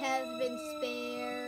has been spared.